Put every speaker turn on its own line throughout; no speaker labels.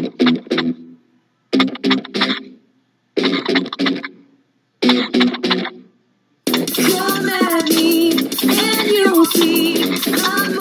Come at me, and you'll see. I'm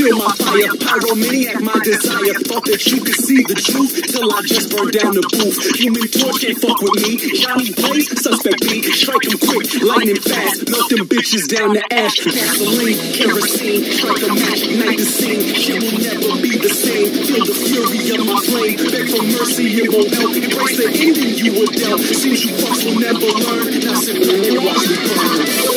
Feel my fire, pyromaniac, my desire. Thought that you could see the truth till I just burned down the booth. Human torch can't fuck with me. Johnny Blaze, suspect me. Strike him quick, lightning fast. Melt them bitches down to ash. Gasoline, kerosene, strike a match, sing. She will never be the same. Feel the fury of my flame. Beg for mercy, it won't help. Embrace the ending you were dealt. Seems you fucks will never learn. Now sit and watch me burn.